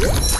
you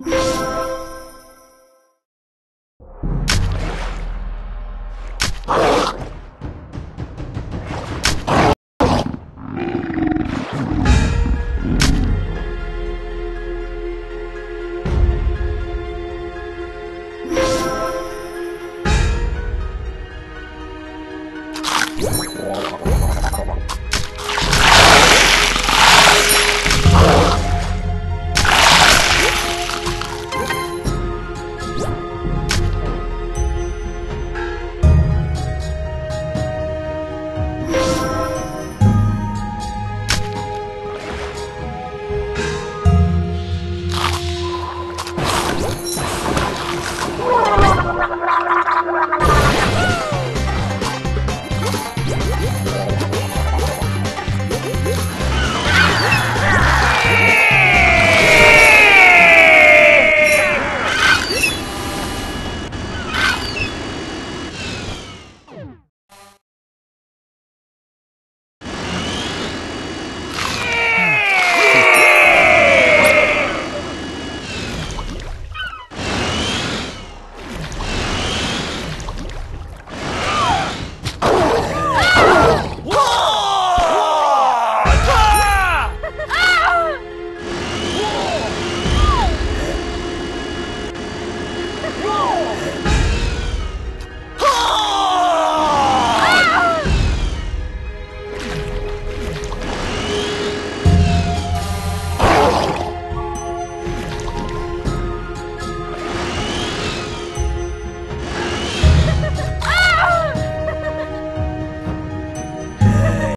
Música